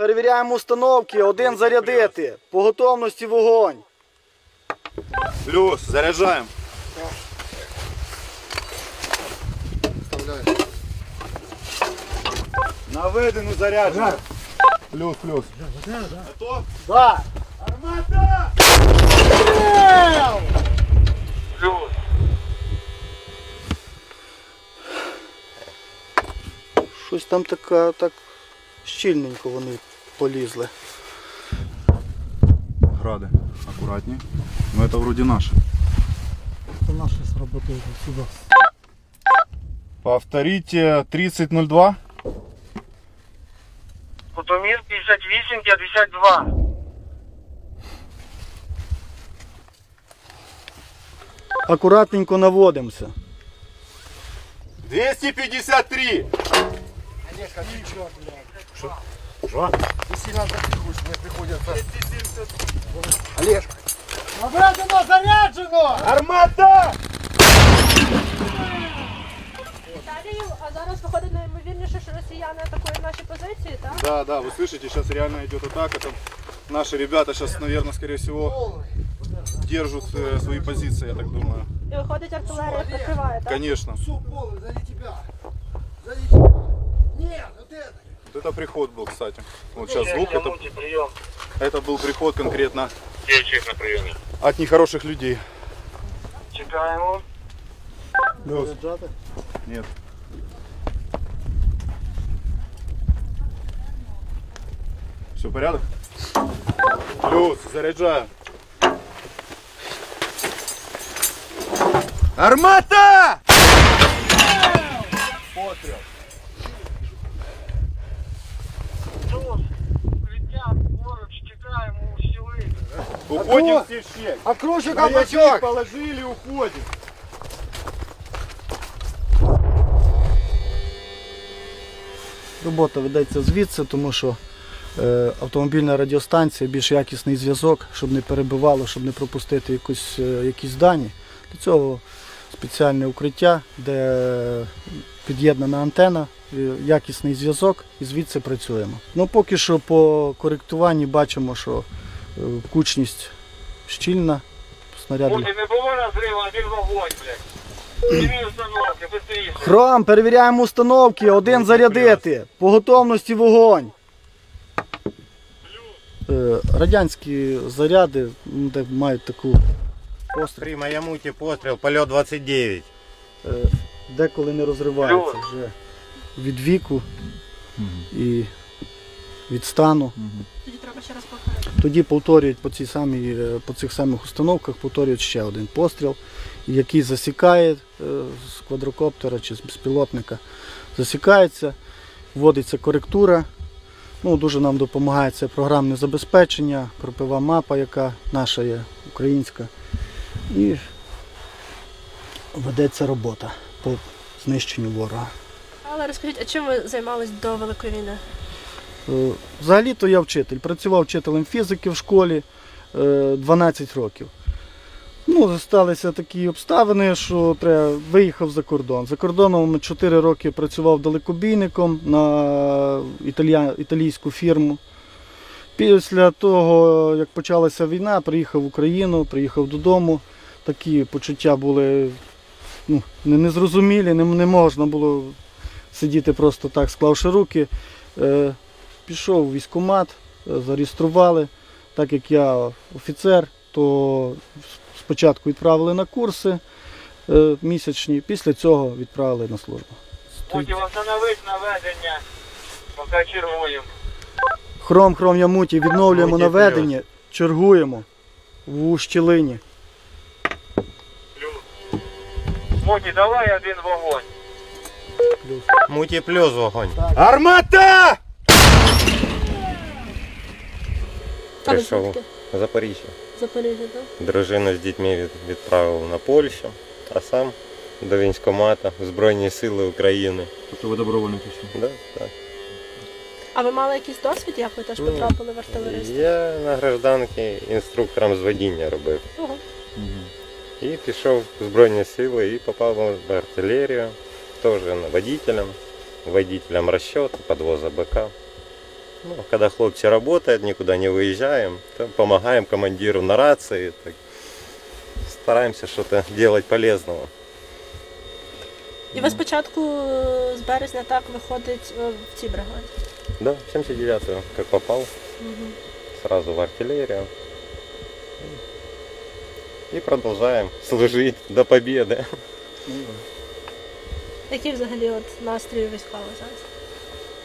Перевіряємо установки, один зарядити. По готовності вогонь. Плюс, заряджаємо. Наведену заряджаємо. Плюс, плюс. Готов? Да. Армата! Щось там така, так щільненько вони полізли. Гради, аккуратнее. Ну это вроде наши. Це наші сработали сюди. Повторите 3002. Кутомір 58, 52. Акуратненько наводимося. 253. Наведено, заряджено! Армата! Віталію, а зараз виходить найімовірніше, що росіяни атакують наші позиції, так? Да, да, вы слышите, сейчас реально идет атака. Там наши ребята сейчас, наверное, скорее всего, держат э, свои позиции, я так думаю. І виходить артилерія прикриває, так? Конечно. полный сзади тебя. Сзади тебя. Нет, вот это. Вот это приход был, кстати. Вот сейчас звук, это, Муті, прийом. это был приход конкретно Дівчик на прийомі. от нехороших людей. Чекаємо. Заряджати? Нет. Все, порядок? Плюс, заряджаем. Армата! Пострел. Уходим все в щель. Окружи Маячок положили, уходим. Робота ведеться звідси, тому що е, автомобільна радіостанція, більш якісний зв'язок, щоб не перебивало, щоб не пропустити якусь, е, якісь дані. Для цього спеціальне укриття, де під'єднана антена, е, якісний зв'язок і звідси працюємо. Ну, поки що по коректуванні бачимо, що е, кучність щільна, снаряди. Муті, не було розриву, один вогонь, блядь. Установки, быстріше. Хром, перевіряємо установки, один зарядити. По готовності вогонь. Е, Радянські заряди де мають таку постріл, При Маямуті постріл, польот 29. е, деколи не розриваються вже від віку і від стану. Тоді треба ще раз повторити. Тоді повторюють по, цій самій, е, по цих самих установках, повторюють ще один постріл, який засікає е, з квадрокоптера чи з безпілотника. Засікається, вводиться коректура. Ну, дуже нам допомагає це програмне забезпечення, кропива мапа, яка наша є, українська. І ведеться робота по знищенню ворога. Але розкажіть, а чим ви займались до Великої війни? Е, Взагалі-то я вчитель. Працював вчителем фізики в школі е, 12 років. Ну, сталися такі обставини, що треба виїхав за кордон. За кордоном 4 роки працював далекобійником на італія... італійську фірму. Після того, як почалася війна, приїхав в Україну, приїхав додому. Такі почуття були ну, незрозумілі, не, не можна було сидіти просто так, склавши руки. Пішов у військкомат, е, зареєстрували. Так як я офіцер, то спочатку відправили на курси е, місячні, після цього відправили на службу. Муті, встановить наведення. Поки чергуємо. Хром, хром, ямуті, відновлюємо Муті наведення, чергуємо в ущелині. Муті, давай один вогонь. Муті плюс вогонь. Армата! А ви Прийшов звідки? Запоріжжя. Запоріжжя, так? Дружину з дітьми від- відправив на Польщу, а сам до військкомата Збройні Сили України. Тобто ви добровольно пішли? Да, так. А ви мали якийсь досвід, як ви теж потрапили в артилерист? Я на гражданки інструктором з водіння робив. Ого. І пішов в Збройні Сили і попав в артилерію, теж водителем, водителем розчету, підвоза БК. Ну, когда хлопцы работают, никуда не выезжаем, то помогаем командиру на рации. Так, стараемся что-то делать полезного. І ви спочатку е, з березня так виходить е, в цій бригаді. Да, 79-го, как попал, сразу в артиллерию. И продолжаем служить до победы. Який взагалі от настрій військових зараз?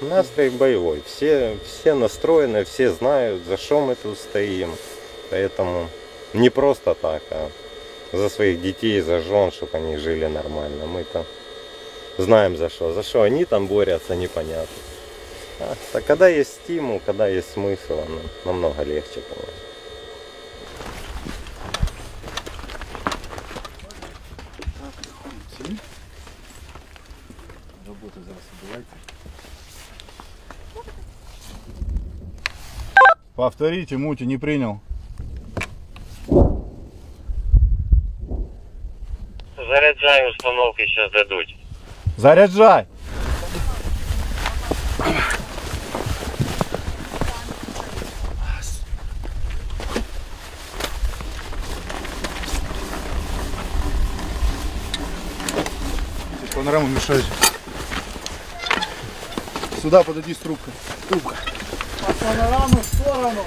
Настрой боевой. Все, все настроены, все знают, за что мы тут стоим. Поэтому не просто так, а за своих детей, за жен, чтобы они жили нормально. Мы-то знаем за что. За что они там борются, непонятно. А, а когда есть стимул, когда есть смысл, оно намного легче, конечно. Повторите, Мути, не принял. Заряджаю установки, дадуть. Заряжай! Здесь панораму мешает. Сюда подойди с трубкой. Трубка. Панораму в сторону.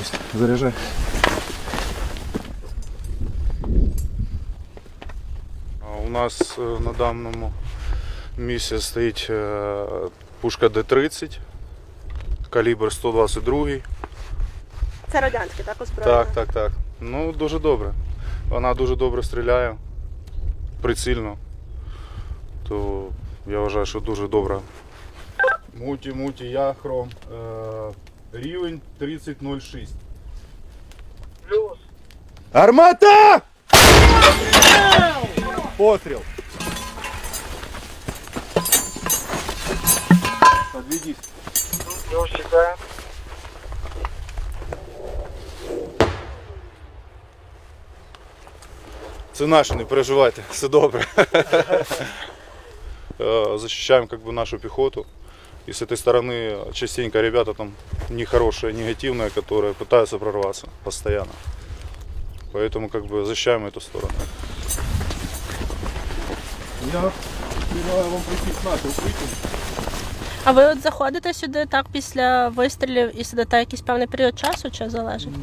Есть. Заряжай. У нас е, на даному місці стоїть е, пушка Д-30, калібр 122. Це радянське, так озброєння? Так, так, так. Ну, дуже добре. Вона дуже добре стріляє, прицільно. То я вважаю, що дуже добре. Муті, муті, я хром. Е, рівень 3006. Плюс. Армата! Постріл. Подведись. Плюс чекаємо. Це наші, не переживайте, все добре. Э, Защищаем как бы нашу пехоту. И с этой стороны частенько ребята там нехорошие, негативные, которые пытаются прорваться постоянно. Поэтому как бы защищаем эту сторону. Я предлагаю вам прийти с нашей укрытия. А ви от заходите сюди так після вистрілів і сидите якийсь певний період часу чи залежить?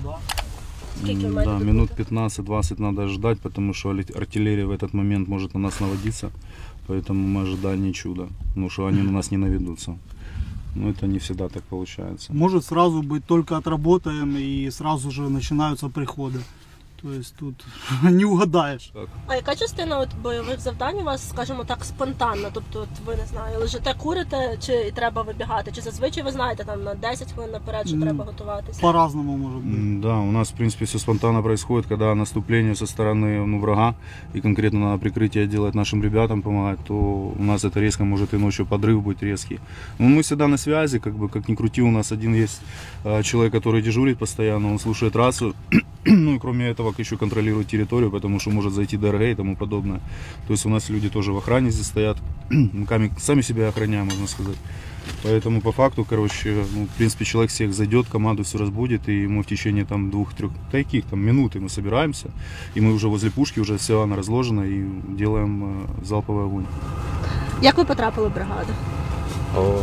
Скільки ви маєте Да, тут минут бути? 15-20 надо ждать, потому что али- артиллерия в этот момент может на нас наводиться. Поэтому мы ожидаем не чуда. Ну, что они на нас не наведутся. Но это не всегда так получается. Может сразу быть только отработаем и сразу же начинаются приходы. То есть тут не угадаешь. А яка частина от бойових завдань у вас, скажімо так, спонтанна? Тобто, от ви не знаю, лежите, курите, чи і треба вибігати? Чи зазвичай ви знаєте там на 10 хвилин наперед, що М, треба готуватися? По-разному может быть. М, Да, у нас, в принципе, все спонтанно происходит, когда наступление со стороны ну, врага, и конкретно надо прикрытие делать нашим ребятам, помогать, то у нас это резко может и ночью подрыв быть резкий. Но мы всегда на связи, как бы, как ни крути, у нас один есть э, человек, который дежурит постоянно, он слушает рацию, ну и кроме этого еще контролирует территорию, потому что может зайти ДРГ и тому подобное. То есть у нас люди тоже в охране здесь стоят, мы ками- сами себя охраняем, можно сказать. Поэтому по факту, короче, ну, в принципе, человек всех зайдет, команду все разбудит, и мы в течение там двух-трех, таких там минуты мы собираемся, и мы уже возле пушки, уже все она разложена, и делаем э, залповый огонь. Як ви потрапили в бригаду? О,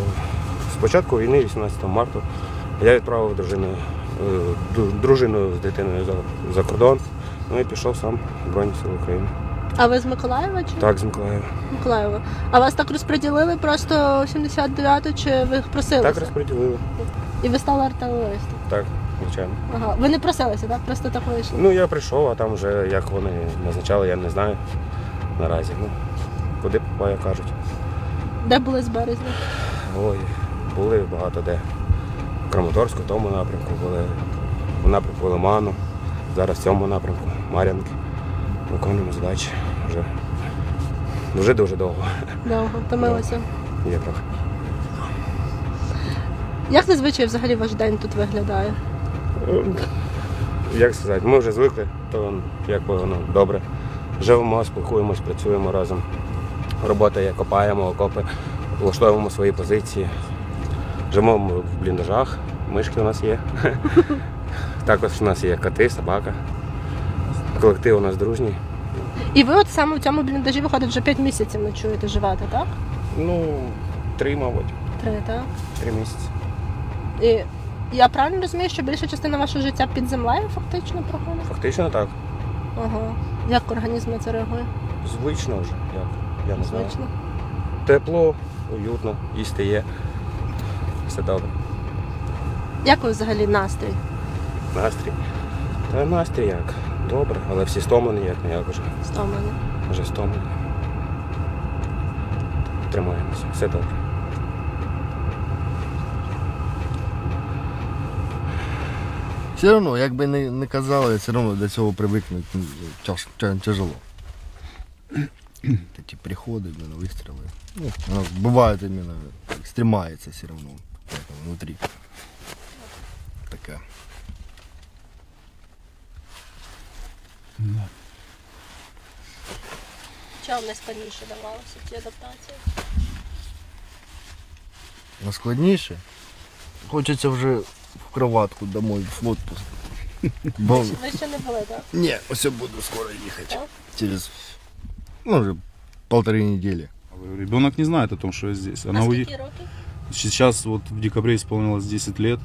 З початку війни, 18 марта, я відправив дружину, е, дружину з дитиною за, за кордон. Ну і пішов сам в Збройні Сили України. А ви з Миколаєва чи Так, з Миколаєва. Миколаєва? А вас так розподілили просто 79-ту, чи ви просилися? Так розподілили. І ви стали артилеристом? Так, звичайно. Ага. Ви не просилися, так? Просто так вийшло. Ну я прийшов, а там вже як вони назначали, я не знаю наразі. Ну, куди попає, кажуть. Де були з березня? Ой, були багато де. Краматорську, в тому напрямку були, в напрямку Лиману, зараз в цьому напрямку, Мар'янки. Виконуємо задачі вже дуже дуже довго. Довго, втомилися. Є трохи. Як зазвичай взагалі ваш день тут виглядає? як сказати, ми вже звикли, то якби воно добре. Живемо, спілкуємось, працюємо разом. Робота є, копаємо окопи, влаштовуємо свої позиції. Живемо в бліндажах, мишки у нас є. Також у нас є коти, собака. Колектив у нас дружній. І ви от саме в цьому бліндажі виходить вже 5 місяців ночуєте, живете, так? Ну, три, мабуть, Три, так? три місяці. І я правильно розумію, що більша частина вашого життя під землею фактично проходить? Фактично так. Ага. Як організм на це реагує? Звично вже, як. Я не знаю. Звично. Тепло, уютно, їсти є. Все добре. Як взагалі настрій? Настрій. Та настрій як? Добре, але всі стомлені, як не як уже. Стомлені? Вже стомлені. Тримаємося, все добре. Все одно, як би не, не казали, все одно до цього привикнути ну, тяж, тя- тяжело. Ті приходи, блин, вистріли. Ну, воно буває іменно, так, стримається все одно так, внутрі. Таке. Що вам найскладніше давалося ці адаптації? Наскладніше. Хочеться вже в кроватку домой, в отпуск. Бо... Ви ще не були, так? Ні, ось я буду скоро їхати. Так? Через, ну, вже полторы недели. Говорю, Ребенок не знает о том, что я здесь. Она а уе- скільки років? Сейчас вот в декабре исполнилось 10 лет.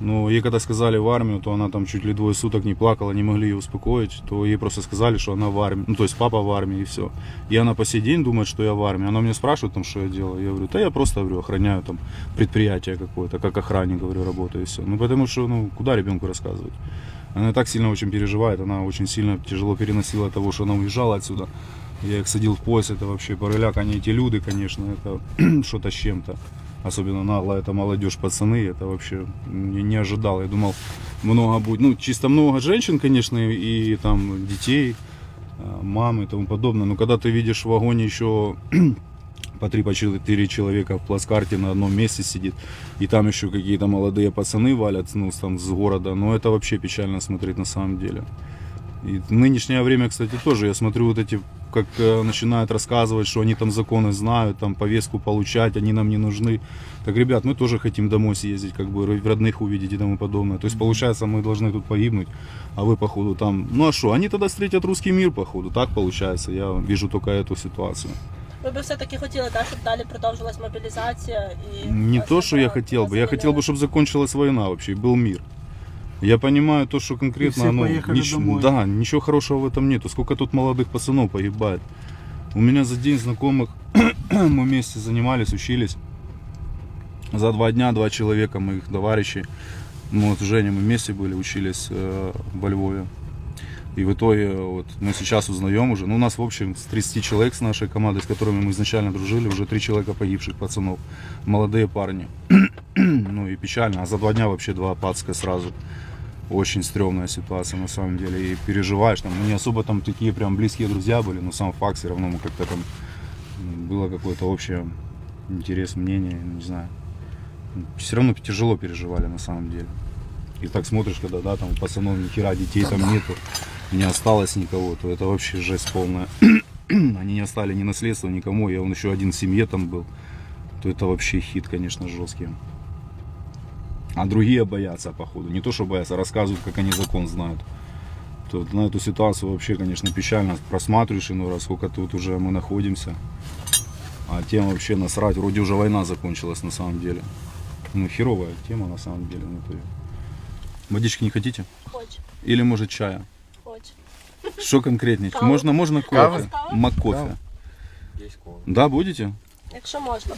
Но ей когда сказали в армию, то она там чуть ли двое суток не плакала, не могли ее успокоить. То ей просто сказали, что она в армии. Ну, то есть папа в армии и все. И она по сей день думает, что я в армии. Она меня спрашивает, там, что я делаю. Я говорю, да я просто, говорю, охраняю там предприятие какое-то, как охранник, говорю, работаю и все. Ну, потому что, ну, куда ребенку рассказывать? Она так сильно очень переживает, она очень сильно тяжело переносила того, что она уезжала отсюда. Я их садил в поезд, это вообще порыляк, они эти люди, конечно, это что-то с чем-то. Особенно нагло, это молодежь, пацаны, это вообще не, не ожидал. Я думал, много будет, ну, чисто много женщин, конечно, и, и там детей, а, мам и тому подобное. Но когда ты видишь в вагоне еще по три, по четыре человека в плацкарте на одном месте сидит, и там еще какие-то молодые пацаны валят, ну, там, с города, ну, это вообще печально смотреть на самом деле. И в нынешнее время, кстати, тоже я смотрю вот эти, как э, начинают рассказывать, что они там законы знают, там повестку получать, они нам не нужны. Так, ребят, мы тоже хотим домой съездить, как бы родных увидеть и тому подобное. То есть, получается, мы должны тут погибнуть, а вы, походу, там... Ну а что, они тогда встретят русский мир, походу, так получается. Я вижу только эту ситуацию. Ви би все-таки хотіли, так, щоб далі продовжилась мобілізація і. Не вас то, что я забрали, хотел вас бы, я хотел бы, звільнили? чтобы закончилась война вообще, и был мир. Я понимаю то, что конкретно, поехали нич- домой. да, ничего хорошего в этом нету. Сколько тут молодых пацанов погибает. У меня за день знакомых мы вместе занимались, учились. За два дня два человека моих товарищей. Мы вот с Женей мы вместе были, учились э, во Львове. И в итоге вот мы сейчас узнаем уже, ну у нас в общем с 30 человек с нашей командой, с которыми мы изначально дружили, уже три человека погибших пацанов, молодые парни. ну и печально, а за два дня вообще два пацка сразу. Очень стрёмная ситуация на самом деле. И переживаешь, там, ну, не особо там такие прям близкие друзья были, но сам факт все равно мы как-то там было какое-то общее интерес, мнение, не знаю. Все равно тяжело переживали на самом деле. И так смотришь, когда, да, там пацанов ни хера детей там нету, не осталось никого, то это вообще жесть полная. Они не оставили ни наследства никому, я он еще один в семье там был, то это вообще хит, конечно, жесткий. А другие боятся, походу. Не то, что боятся, а рассказывают, как они закон знают. То на эту ситуацию вообще, конечно, печально просматриваешь, ну раз сколько тут уже мы находимся. А тем вообще насрать. Вроде уже война закончилась на самом деле. Ну, херовая тема на самом деле. натуре. Водички не хотите? Хоч, Или может чая? хоч. Что конкретнее? Можно, можно кофе? Є кола. Да, будете? Якщо можна.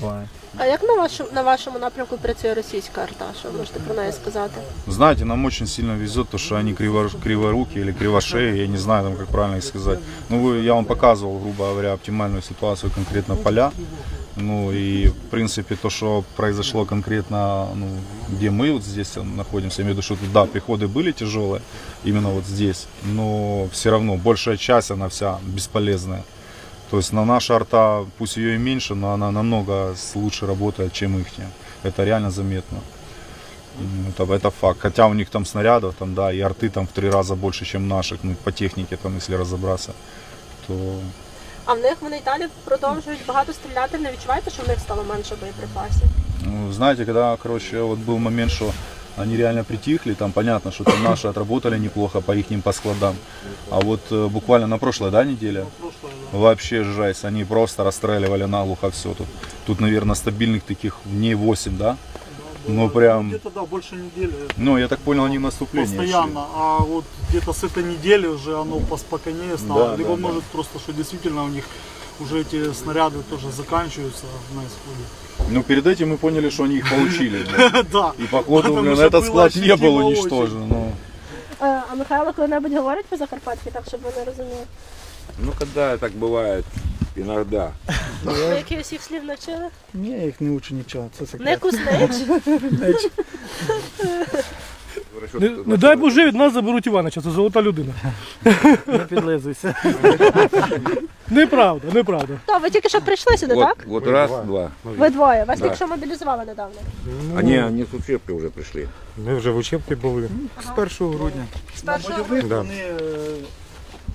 А як на вашому на вашому напрямку працює російська арта? Що ви можете про неї сказати? Знаете, нам очень сильно везет то, что они криво, криворукие или кривошеи, я не знаю, там, как правильно их сказать. Ну, вы- я вам показывал, грубо говоря, оптимальную ситуацию конкретно поля. Ну и, в принципе, то, что произошло конкретно, ну, где мы вот здесь находимся, я имею в виду, что тут, да, приходы были тяжелые, именно вот здесь, но все равно большая часть, она вся бесполезная. То есть на наша арта, пусть ее и меньше, но она намного с- лучше работает, чем их. Это реально заметно. Ну, Это, это факт. Хотя у них там снарядов, там, да, и арты там в три раза больше, чем наших, ну, по технике, там, если разобраться, то А в них вони й далі продовжують багато стріляти. Не відчуваєте, що в них стало менше боєприпасів? Ну, знаете, когда, короче, вот был момент, что они реально притихли, там понятно, что там наши отработали неплохо по их по складам. А вот э, буквально на прошлой, да, неделе, вообще жесть, они просто расстреливали наглухо все тут. Тут, наверное, стабильных таких дней 8, да? Ну, прям, Где-то, да, больше недели. ну, я так понял, они в наступление Постоянно. А вот где-то с этой недели уже оно поспокойнее стало. Да, Либо да, да. может просто, что действительно у них уже эти снаряды тоже заканчиваются на исходе. шли. Ну, перед этим мы поняли, что они их получили. блин. Да. И походу, Потому блин, что этот было склад не был ощутимо уничтожен. Ну, Е, А Михайло коли-небудь говорить по Закарпатськи, так щоб вони розуміли? Ну, когда так бывает, иногда. Ви якихось їх слів навчили? Ні, я їх не учу нічого. Це Не секрет. куснич. Хорошо, Не, не дай Боже, від нас заберуть Іванича, це золота людина. Не підлизуйся. Неправда, неправда. То ви тільки що прийшли сюди, Вот, так? вот раз, два. Ви двоє. Вас Да. тільки що мобілізували недавно. Они, они с учебки уже пришли. Ми вже в учебці були. З 1 грудня. З першого Да. Е,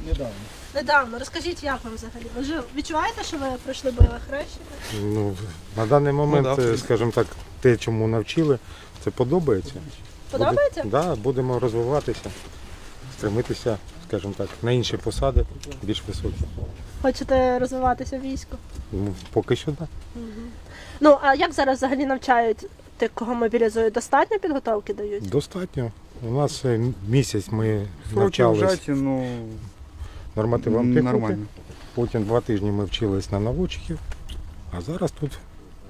недавно. недавно. Розкажіть, як вам взагалі? Ви ж відчуваєте, що ви пройшли бойове хрещення? Ну, на даний момент, Ну, да. е, скажімо так, те, чому навчили, це подобається. Подобається? Так, да, будемо розвиватися, стремитися, скажімо так, на інші посади, більш високі. Хочете розвиватися в війську? Ну, поки що так. Ну а як зараз взагалі навчають тих, кого мобілізують? Достатньо підготовки дають? Достатньо. У нас е, місяць ми Сроки навчались вжаті, ну нормативам піхоти. нормально. Потім два тижні ми вчились на наводчиків, а зараз тут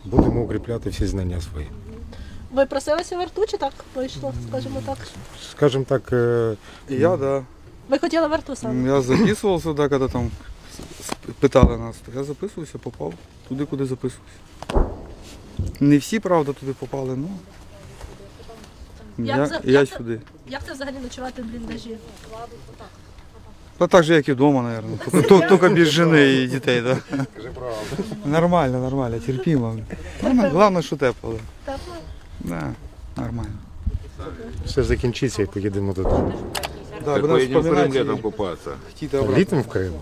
будемо укріпляти всі знання свої. Ви просилися в арту чи так вийшло, скажімо так? Скажімо так, е, І я, да. Ви хотіли в арту саме? Я записувався, да, коли там с- питали нас, я записувався, попав туди, куди записувався. Не всі, правда, туди попали, ну. Як Я, за- я як за- сюди. Як це взагалі ночувати в бліндажі? Та так же, як і вдома, мабуть. Тільки тільки без жени і дітей, так. Да. Нормально, нормально, терпімо. Нормально, головне, що тепло. да. Тепло? Да, нормально. все закінчиться і поїдемо додому. Да, Так Поїдемо в Крим вспоминати летом купаться. ті та. Літом в Крим.